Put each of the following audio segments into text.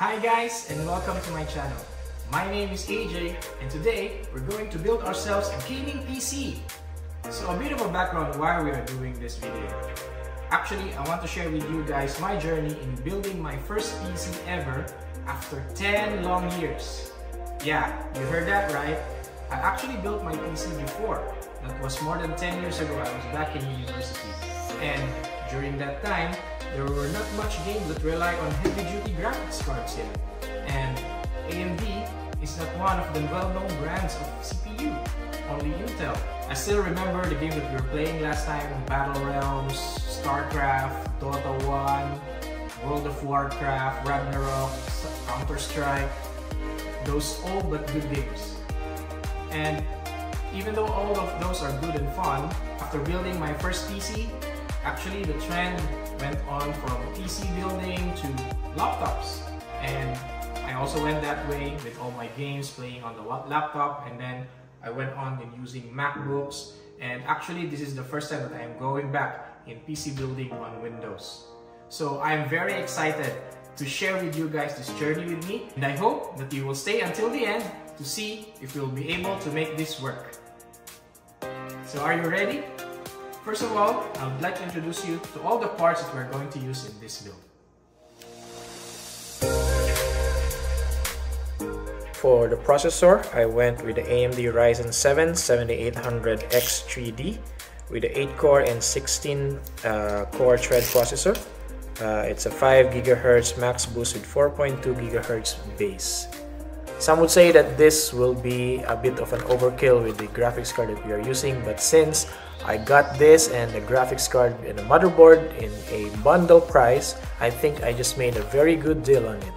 Hi guys and welcome to my channel. My name is AJ and today we're going to build ourselves a gaming PC. So a bit of a background why we are doing this video. Actually, I want to share with you guys my journey in building my first PC ever after 10 long years. Yeah, you heard that right. I actually built my PC before. That was more than 10 years ago. I was back in university. And during that time, there were not much games that rely on heavy-duty graphics cards yet. And AMD is not one of the well-known brands of CPU, only Intel. I still remember the game that we were playing last time, Battle Realms, StarCraft, Dota 1, World of Warcraft, Ragnarok, Counter-Strike, those old but good games. And even though all of those are good and fun, after building my first PC, actually the trend went on from PC building to laptops. And I also went that way with all my games playing on the laptop and then I went on in using MacBooks and actually this is the first time that I am going back in PC building on Windows. So I'm very excited to share with you guys this journey with me and I hope that you will stay until the end to see if we'll be able to make this work. So are you ready? First of all, I would like to introduce you to all the parts that we're going to use in this build. For the processor, I went with the AMD Ryzen 7 7800X3D with the 8-core and 16-core uh, thread processor. Uh, it's a 5 GHz max boost with 4.2 GHz base. Some would say that this will be a bit of an overkill with the graphics card that we are using, but since I got this and the graphics card and the motherboard in a bundle price, I think I just made a very good deal on it.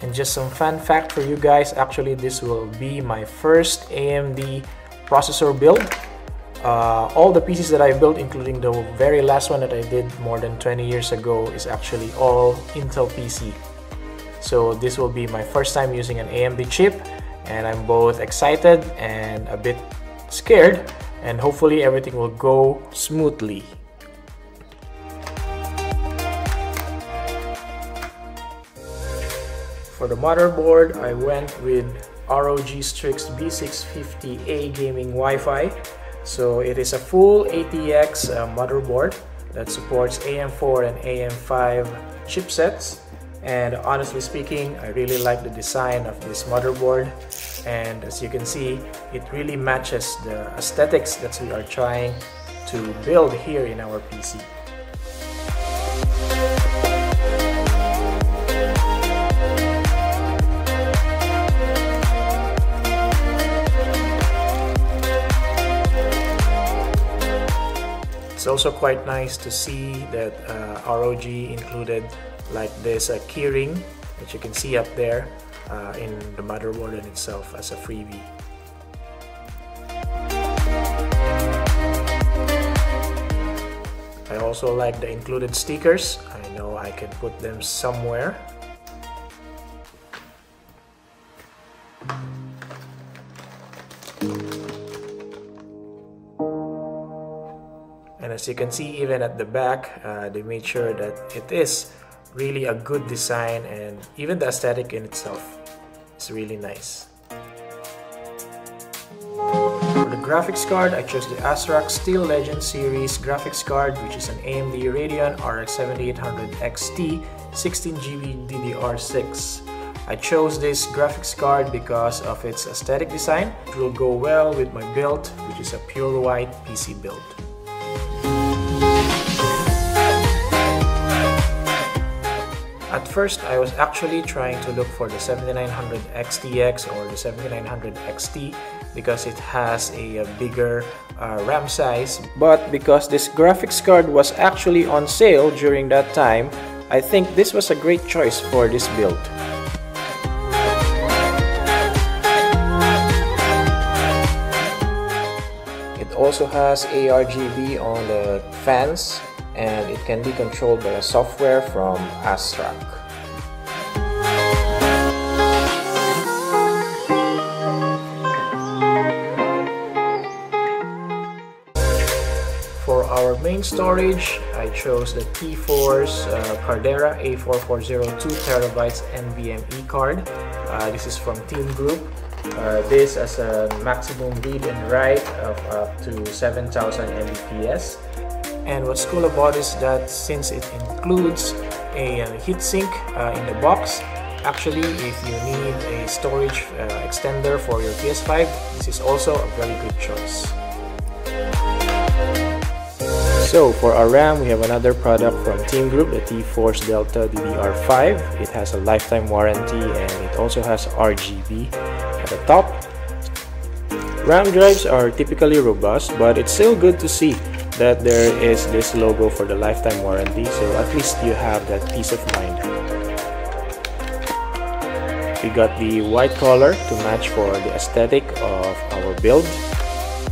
And just some fun fact for you guys, actually this will be my first AMD processor build. Uh, all the pieces that I built, including the very last one that I did more than 20 years ago, is actually all Intel PC. So this will be my first time using an AMD chip and I'm both excited and a bit scared and hopefully everything will go smoothly. For the motherboard, I went with ROG Strix B650A gaming Wi-Fi. So it is a full ATX uh, motherboard that supports AM4 and AM5 chipsets and honestly speaking I really like the design of this motherboard and as you can see it really matches the aesthetics that we are trying to build here in our PC. It's also quite nice to see that uh, ROG included like this uh, keyring that you can see up there uh, in the motherboard in itself as a freebie. I also like the included stickers. I know I can put them somewhere. And as you can see even at the back, uh, they made sure that it is really a good design and even the aesthetic in itself is really nice. For the graphics card, I chose the ASRock Steel Legend series graphics card which is an AMD Radeon RX 7800 XT 16GB DDR6. I chose this graphics card because of its aesthetic design. It will go well with my build which is a pure white PC build. First, I was actually trying to look for the 7900 XTX or the 7900 XT because it has a, bigger uh, RAM size. But because this graphics card was actually on sale during that time, I think this was a great choice for this build. It also has ARGB on the fans and it can be controlled by a software from ASRock. Main storage, I chose the T-Force uh, Cardea A4402 terabytes NVMe card. Uh, this is from Team Group. Uh, this has a maximum read and write of up to 7000 Mbps. And what's cool about is that since it includes a uh, heatsink uh, in the box, Actually, if you need a storage uh, extender for your PS5, this is also a very good choice. So for our RAM, we have another product from Team Group, the T-Force Delta DDR5. It has a lifetime warranty and it also has RGB at the top. RAM drives are typically robust, but it's still good to see that there is this logo for the lifetime warranty, so at least you have that peace of mind. We got the white color to match for the aesthetic of our build.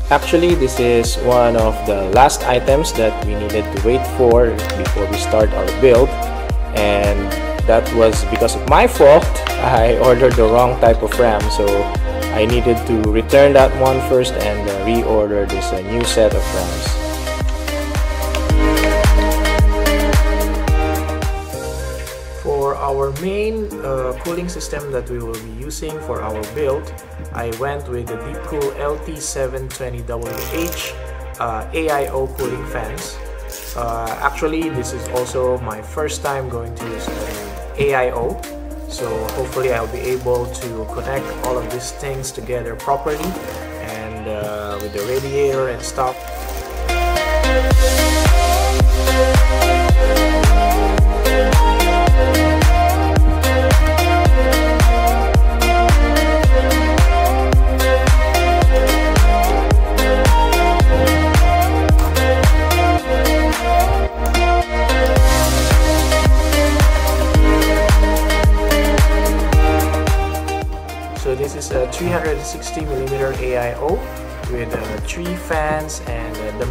Actually, this is one of the last items that we needed to wait for before we start our build. And that was because of my fault. I ordered the wrong type of RAM, so I needed to return that one first and uh, reorder this uh, new set of RAMs. For our main uh, cooling system that we will be using for our build, I went with the Deepcool LT720WH uh, AIO cooling fans. Uh, actually, this is also my first time going to use AIO. So hopefully I'll be able to connect all of these things together properly and uh, with the radiator and stuff.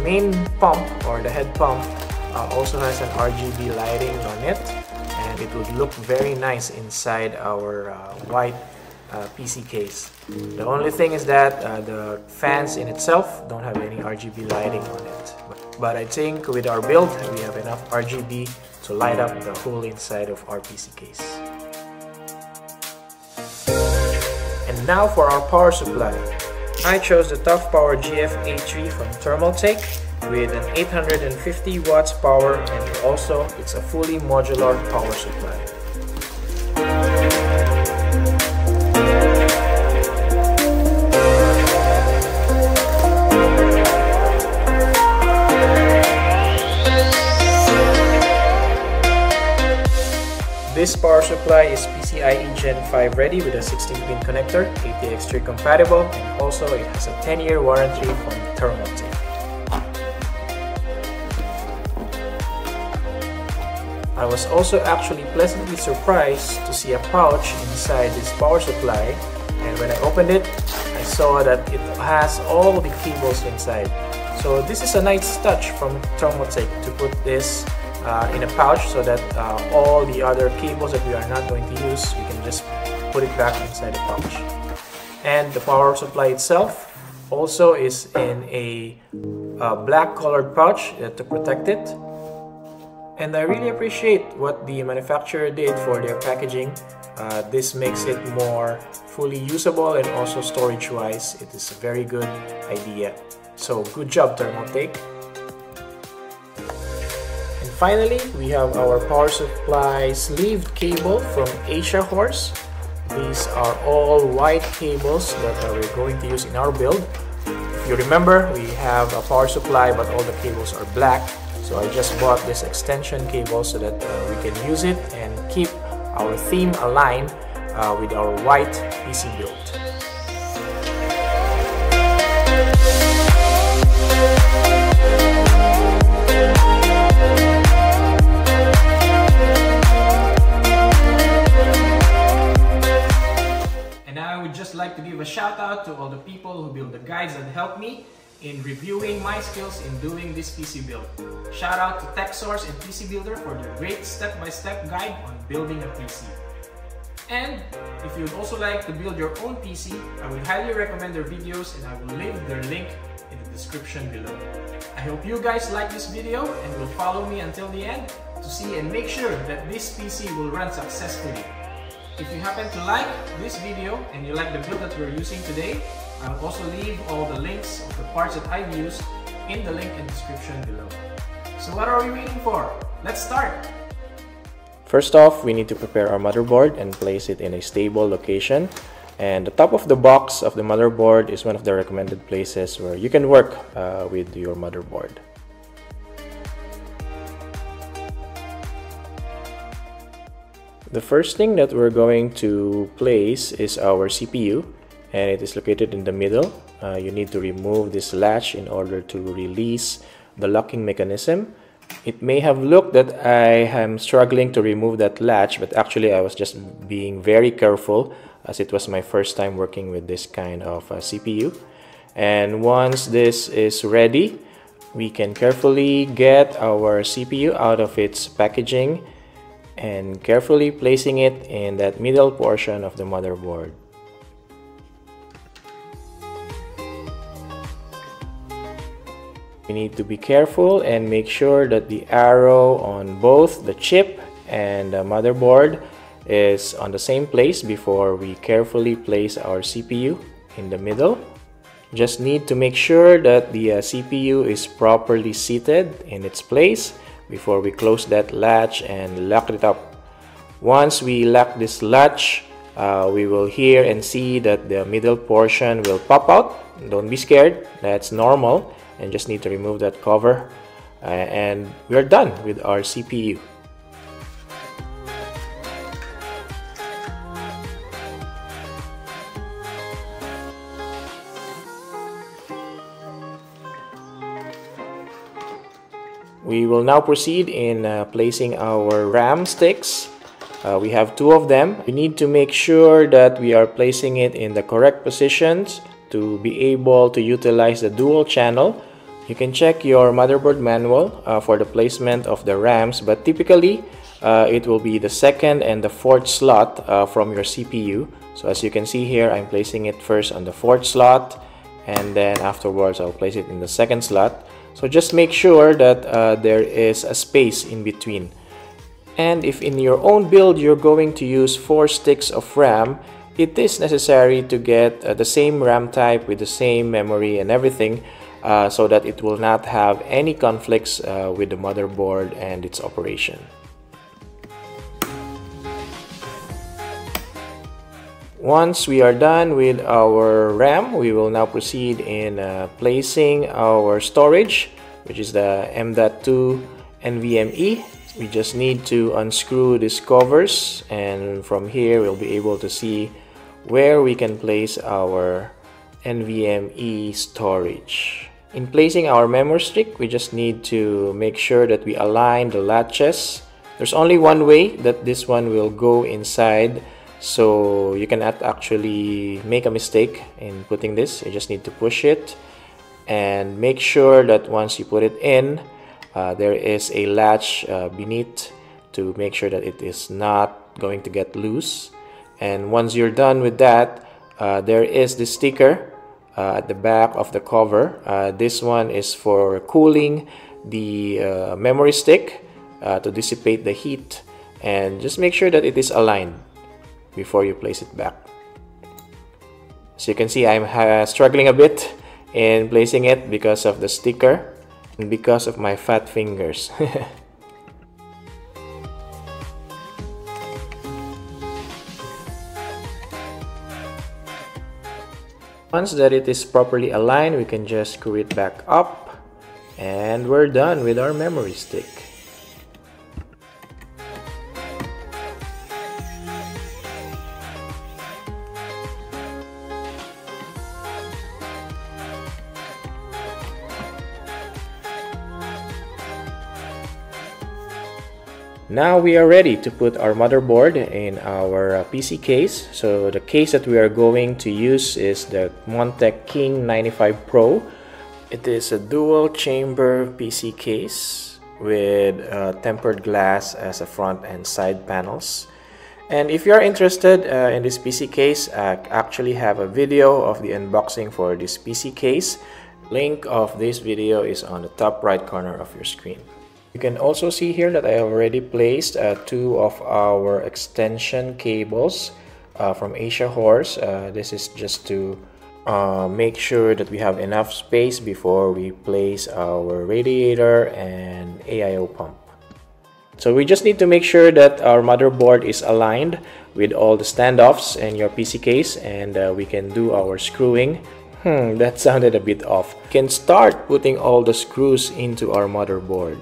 Main pump or the head pump uh, also has an RGB lighting on it and it would look very nice inside our uh, white uh, PC case. The only thing is that uh, the fans in itself don't have any RGB lighting on it. But I think with our build, we have enough RGB to light up the whole inside of our PC case. And now for our power supply. I chose the Toughpower GF-A3 from Thermaltake with an 850 watts power and also it's a fully modular power supply. This power supply is PCIe Gen 5 ready with a 16-pin connector, ATX3 compatible, and also it has a 10-year warranty from Thermaltake. I was also actually pleasantly surprised to see a pouch inside this power supply and when I opened it, I saw that it has all the cables inside. So this is a nice touch from Thermaltake to put this uh, in a pouch so that uh, all the other cables that we are not going to use, we can just put it back inside the pouch. And the power supply itself also is in a uh, black colored pouch to protect it. And I really appreciate what the manufacturer did for their packaging. Uh, this makes it more fully usable and also storage wise it is a very good idea. So good job Thermaltake. Finally, we have our power supply sleeved cable from Asia Horse. These are all white cables that we're going to use in our build. If you remember, we have a power supply but all the cables are black. So I just bought this extension cable so that uh, we can use it and keep our theme aligned uh, with our white PC build. Like to give a shout out to all the people who build the guides that help me in reviewing my skills in doing this PC build. Shout out to TechSource and PC Builder for their great step-by-step -step guide on building a PC. And if you'd also like to build your own PC, I would highly recommend their videos and I will leave their link in the description below. I hope you guys like this video and will follow me until the end to see and make sure that this PC will run successfully. If you happen to like this video and you like the build that we're using today, I'll also leave all the links of the parts that I've used in the link and description below. So what are we waiting for? Let's start! First off, we need to prepare our motherboard and place it in a stable location. And the top of the box of the motherboard is one of the recommended places where you can work uh, with your motherboard. The first thing that we're going to place is our CPU and it is located in the middle. Uh, you need to remove this latch in order to release the locking mechanism. It may have looked that I am struggling to remove that latch but actually I was just being very careful as it was my first time working with this kind of uh, CPU. And once this is ready, we can carefully get our CPU out of its packaging and carefully placing it in that middle portion of the motherboard. We need to be careful and make sure that the arrow on both the chip and the motherboard is on the same place before we carefully place our CPU in the middle. Just need to make sure that the uh, CPU is properly seated in its place before we close that latch and lock it up. Once we lock this latch, uh, we will hear and see that the middle portion will pop out. Don't be scared, that's normal and just need to remove that cover uh, and we're done with our CPU. We will now proceed in uh, placing our RAM sticks. Uh, we have two of them. We need to make sure that we are placing it in the correct positions to be able to utilize the dual channel. You can check your motherboard manual uh, for the placement of the RAMs, but typically uh, it will be the second and the fourth slot uh, from your CPU. So as you can see here, I'm placing it first on the fourth slot and then afterwards I'll place it in the second slot. So just make sure that uh, there is a space in between. And if in your own build you're going to use 4 sticks of RAM, it is necessary to get uh, the same RAM type with the same memory and everything uh, so that it will not have any conflicts uh, with the motherboard and its operation. Once we are done with our RAM, we will now proceed in uh, placing our storage, which is the M.2 NVMe. We just need to unscrew these covers and from here we'll be able to see where we can place our NVMe storage. In placing our memory stick, we just need to make sure that we align the latches. There's only one way that this one will go inside so you cannot actually make a mistake in putting this. You just need to push it and make sure that once you put it in uh, there is a latch uh, beneath to make sure that it is not going to get loose. And once you're done with that uh, there is the sticker uh, at the back of the cover. Uh, this one is for cooling the uh, memory stick to dissipate the heat. And just make sure that it is aligned before you place it back. So you can see I'm uh, struggling a bit in placing it because of the sticker and because of my fat fingers. Once that it is properly aligned, we can just screw it back up and we're done with our memory stick. Now we are ready to put our motherboard in our uh, PC case. So the case that we are going to use is the Montech King 95 Pro. It is a dual chamber PC case with uh, tempered glass as a front and side panels. And if you are interested uh, in this PC case, I actually have a video of the unboxing for this PC case Link of this video is on the top right corner of your screen. You can also see here that I already placed uh, two of our extension cables uh, from Asia Horse. Uh, this is just to uh, make sure that we have enough space before we place our radiator and AIO pump. So we just need to make sure that our motherboard is aligned with all the standoffs in your PC case and uh, we can do our screwing. Hmm, that sounded a bit off. We can start putting all the screws into our motherboard.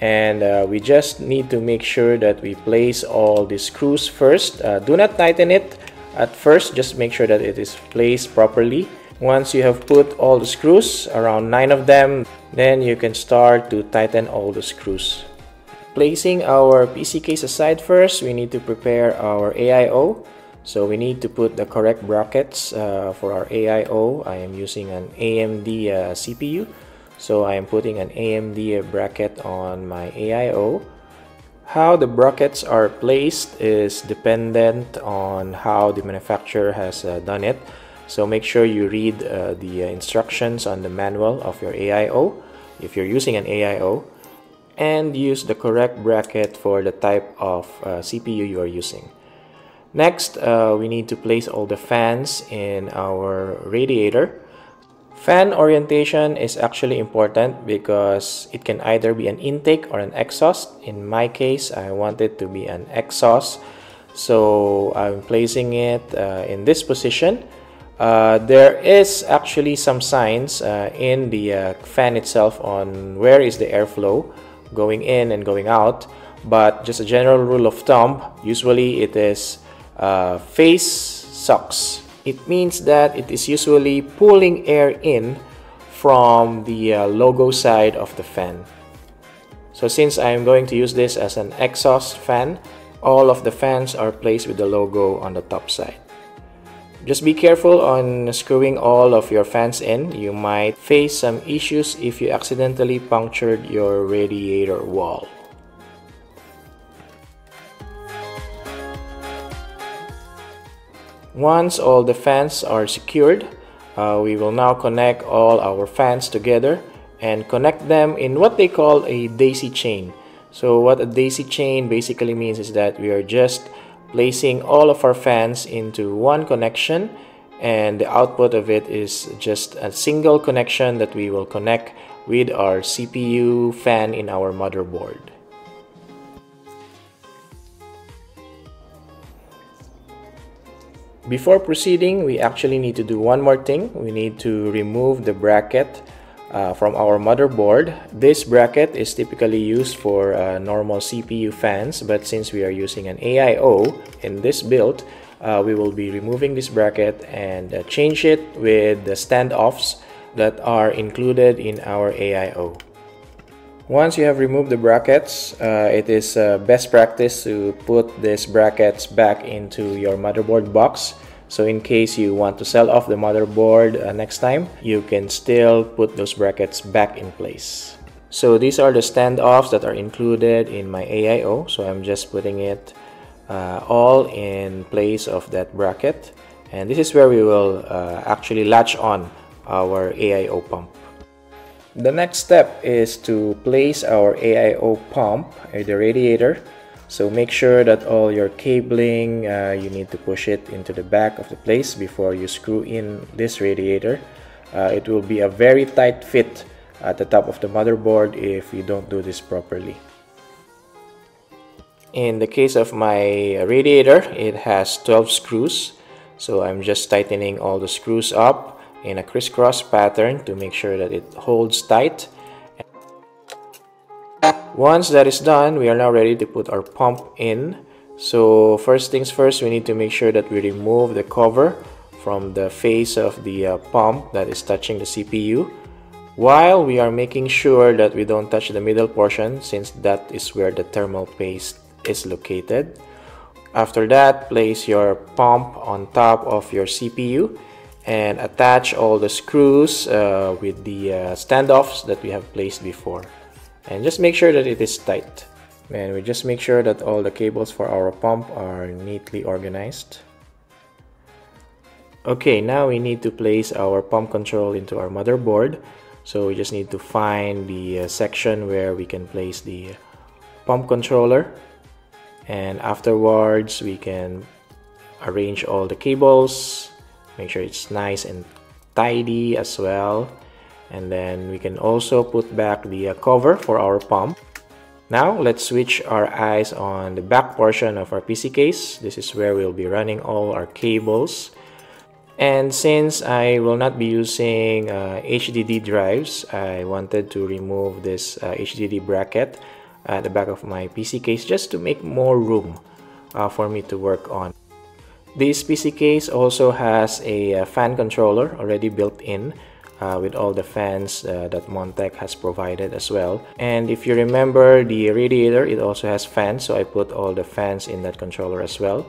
And uh, we just need to make sure that we place all the screws first. Uh, do not tighten it at first, just make sure that it is placed properly. Once you have put all the screws, around 9 of them, then you can start to tighten all the screws. Placing our PC case aside first, we need to prepare our AIO. So we need to put the correct brackets uh, for our AIO. I am using an AMD uh, CPU. So I am putting an AMD bracket on my AIO. How the brackets are placed is dependent on how the manufacturer has uh, done it. So make sure you read uh, the instructions on the manual of your AIO if you're using an AIO and use the correct bracket for the type of uh, CPU you are using. Next, uh, we need to place all the fans in our radiator. Fan orientation is actually important because it can either be an intake or an exhaust. In my case, I want it to be an exhaust. So I'm placing it uh, in this position. Uh, there is actually some signs uh, in the uh, fan itself on where is the airflow going in and going out but just a general rule of thumb usually it is uh, face sucks it means that it is usually pulling air in from the uh, logo side of the fan so since I'm going to use this as an exhaust fan all of the fans are placed with the logo on the top side just be careful on screwing all of your fans in. You might face some issues if you accidentally punctured your radiator wall. Once all the fans are secured, uh, we will now connect all our fans together and connect them in what they call a daisy chain. So what a daisy chain basically means is that we are just placing all of our fans into one connection and the output of it is just a single connection that we will connect with our CPU fan in our motherboard. Before proceeding, we actually need to do one more thing. We need to remove the bracket uh, from our motherboard. This bracket is typically used for uh, normal CPU fans, but since we are using an AIO in this build, uh, we will be removing this bracket and uh, change it with the standoffs that are included in our AIO. Once you have removed the brackets, uh, it is uh, best practice to put these brackets back into your motherboard box so in case you want to sell off the motherboard uh, next time, you can still put those brackets back in place. So these are the standoffs that are included in my AIO. So I'm just putting it uh, all in place of that bracket. And this is where we will uh, actually latch on our AIO pump. The next step is to place our AIO pump, uh, the radiator, so make sure that all your cabling, uh, you need to push it into the back of the place before you screw in this radiator. Uh, it will be a very tight fit at the top of the motherboard if you don't do this properly. In the case of my radiator, it has 12 screws. So I'm just tightening all the screws up in a crisscross pattern to make sure that it holds tight once that is done, we are now ready to put our pump in. So first things first, we need to make sure that we remove the cover from the face of the uh, pump that is touching the CPU while we are making sure that we don't touch the middle portion since that is where the thermal paste is located. After that, place your pump on top of your CPU and attach all the screws uh, with the uh, standoffs that we have placed before and just make sure that it is tight and we just make sure that all the cables for our pump are neatly organized Okay, now we need to place our pump control into our motherboard. So we just need to find the uh, section where we can place the pump controller. And afterwards, we can arrange all the cables, make sure it's nice and tidy as well. And then we can also put back the uh, cover for our pump. Now, let's switch our eyes on the back portion of our PC case. This is where we'll be running all our cables. And since I will not be using uh, HDD drives, I wanted to remove this uh, HDD bracket at the back of my PC case just to make more room uh, for me to work on. This PC case also has a uh, fan controller already built in uh, with all the fans uh, that Montech has provided as well. And if you remember the radiator, it also has fans, so I put all the fans in that controller as well.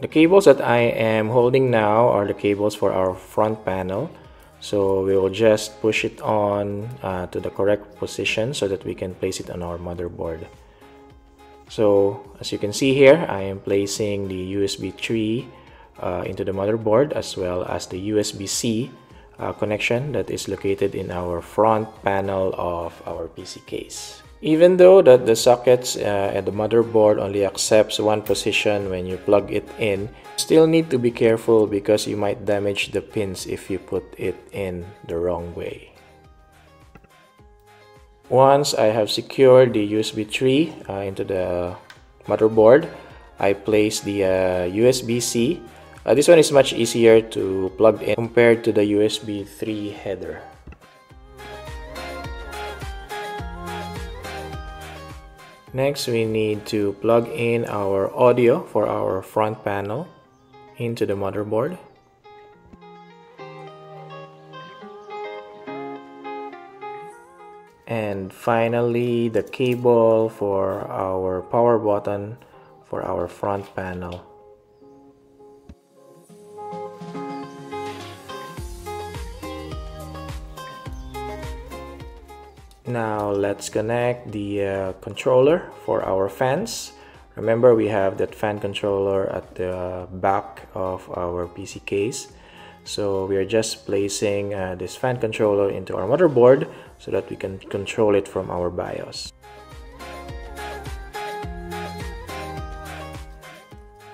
The cables that I am holding now are the cables for our front panel. So we will just push it on uh, to the correct position so that we can place it on our motherboard. So as you can see here, I am placing the USB 3 uh, into the motherboard as well as the USB-C uh, connection that is located in our front panel of our PC case. Even though that the sockets uh, at the motherboard only accepts one position when you plug it in, still need to be careful because you might damage the pins if you put it in the wrong way. Once I have secured the USB 3 uh, into the motherboard, I place the uh, USB-C uh, this one is much easier to plug in compared to the USB 3 header. Next, we need to plug in our audio for our front panel into the motherboard. And finally, the cable for our power button for our front panel. Now let's connect the uh, controller for our fans. Remember we have that fan controller at the back of our PC case. So we are just placing uh, this fan controller into our motherboard so that we can control it from our BIOS.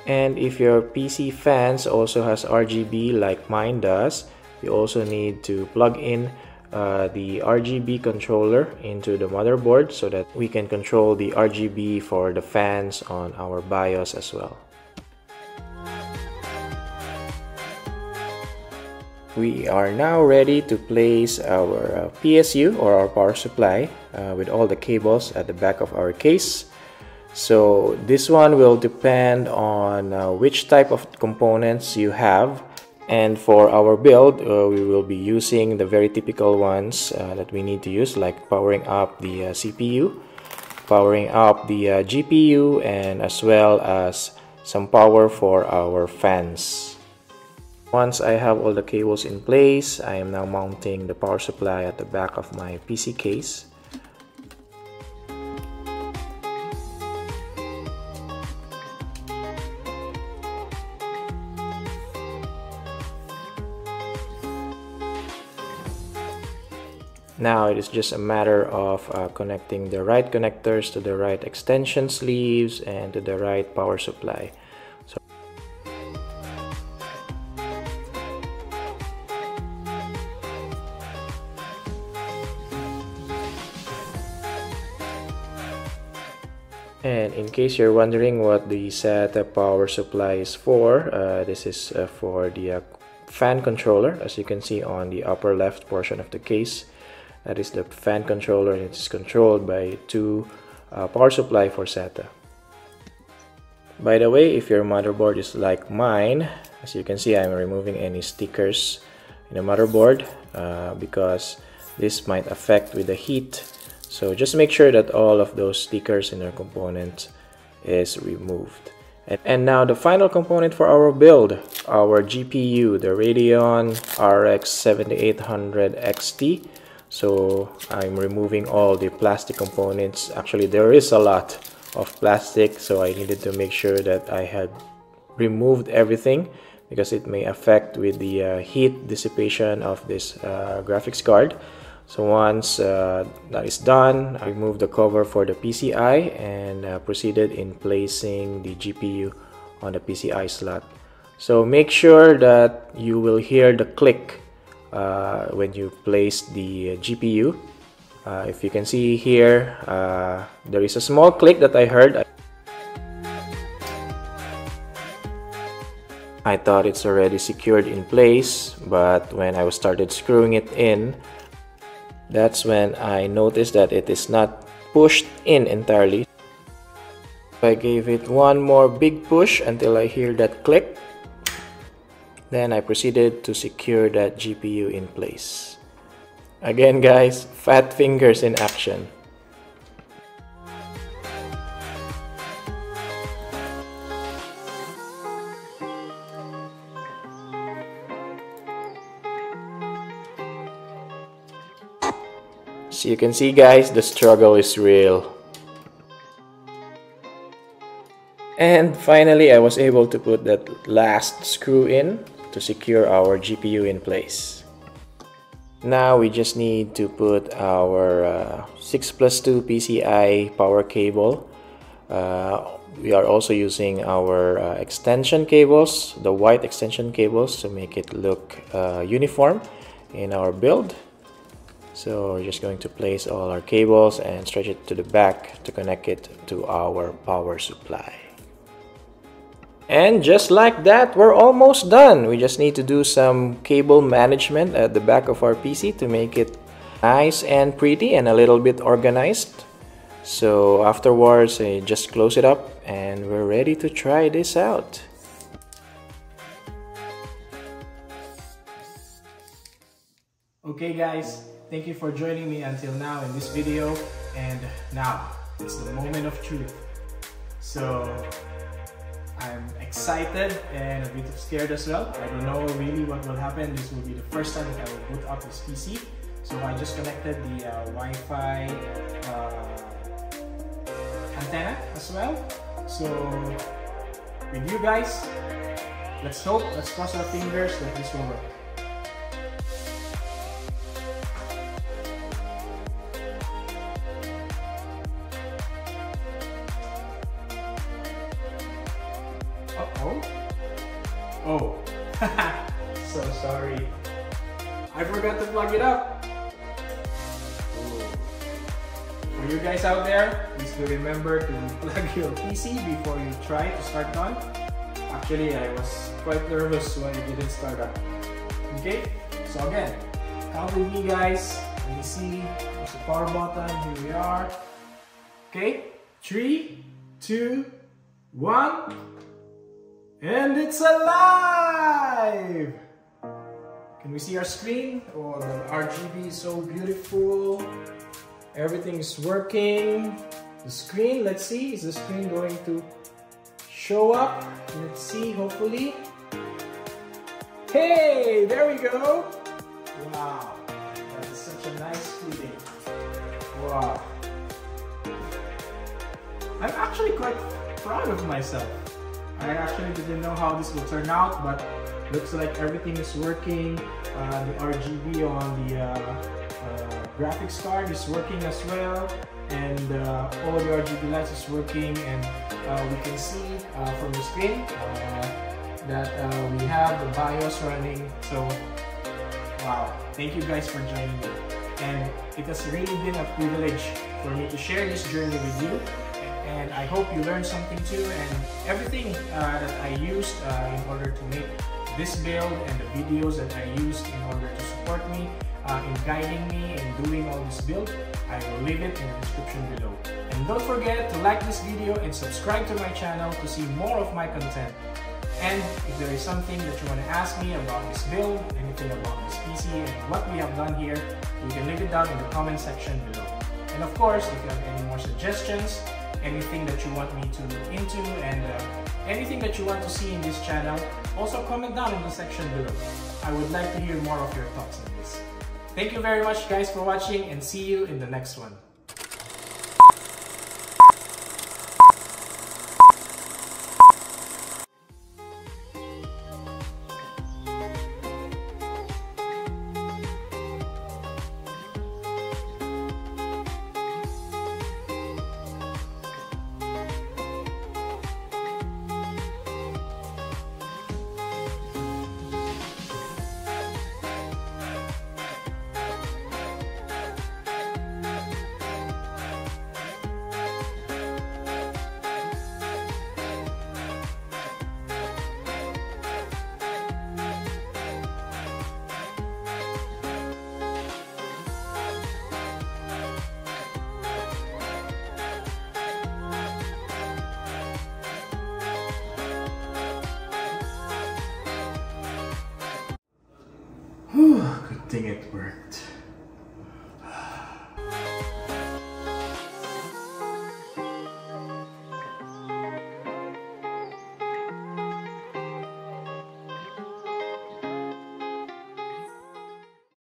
And if your PC fans also has RGB like mine does, you also need to plug in uh, the RGB controller into the motherboard so that we can control the RGB for the fans on our BIOS as well. We are now ready to place our uh, PSU or our power supply uh, with all the cables at the back of our case. So this one will depend on uh, which type of components you have and for our build uh, we will be using the very typical ones uh, that we need to use like powering up the uh, CPU powering up the uh, GPU and as well as some power for our fans. Once I have all the cables in place I am now mounting the power supply at the back of my PC case Now it is just a matter of uh, connecting the right connectors to the right extension sleeves and to the right power supply. And in case you're wondering what the SATA power supply is for, uh, this is uh, for the uh, fan controller as you can see on the upper left portion of the case that is the fan controller and it's controlled by two uh, power supply for SATA. By the way if your motherboard is like mine as you can see I'm removing any stickers in the motherboard uh, because this might affect with the heat. So just make sure that all of those stickers in your component is removed. And, and now the final component for our build our GPU the Radeon RX 7800 XT so I'm removing all the plastic components actually there is a lot of plastic so I needed to make sure that I had removed everything because it may affect with the uh, heat dissipation of this uh, graphics card. So once uh, that is done, I removed the cover for the PCI and uh, proceeded in placing the GPU on the PCI slot. So make sure that you will hear the click uh, when you place the GPU. Uh, if you can see here, uh, there is a small click that I heard. I thought it's already secured in place, but when I started screwing it in, that's when I noticed that it is not pushed in entirely. I gave it one more big push until I hear that click. Then I proceeded to secure that GPU in place. Again guys, fat fingers in action. So you can see guys, the struggle is real. And finally, I was able to put that last screw in to secure our GPU in place. Now we just need to put our uh, 6 plus 2 PCI power cable. Uh, we are also using our uh, extension cables, the white extension cables to make it look uh, uniform in our build. So we're just going to place all our cables and stretch it to the back to connect it to our power supply. And just like that, we're almost done. We just need to do some cable management at the back of our PC to make it nice and pretty and a little bit organized. So afterwards, I just close it up and we're ready to try this out. Okay guys, thank you for joining me until now in this video and now it's the moment of truth. So I'm excited and a bit scared as well. I don't know really what will happen. This will be the first time that I will boot up this PC. So I just connected the uh, Wi-Fi uh, antenna as well. So with you guys, let's hope, let's cross our fingers that this will work. Try to start on. Actually, I was quite nervous when it didn't start up. Okay? So again, count with me guys. Let me see. There's the power button. Here we are. Okay? Three, two, one. And it's alive! Can we see our screen? Oh, the RGB is so beautiful. Everything is working. The screen, let's see, is the screen going to show up? Let's see, hopefully. Hey, there we go. Wow, that is such a nice feeling. Wow. I'm actually quite proud of myself. I actually didn't know how this will turn out, but looks like everything is working. Uh, the RGB on the uh, uh, graphics card is working as well, and uh, all the RGB lights is working. And we can see uh, from the screen that we have the BIOS running. So, wow! Thank you guys for joining me, and it has really been a privilege for me to share this journey with you and I hope you learned something too and everything uh, that I used uh, in order to make this build and the videos that I used in order to support me uh, in guiding me in doing all this build I will leave it in the description below and don't forget to like this video and subscribe to my channel to see more of my content and if there is something that you want to ask me about this build, anything about this PC and what we have done here, you can leave it down in the comment section below. And of course, if you have any more suggestions, anything that you want me to look into and uh, anything that you want to see in this channel, also comment down in the section below. I would like to hear more of your thoughts on this. Thank you very much guys for watching and see you in the next one. Thing it worked.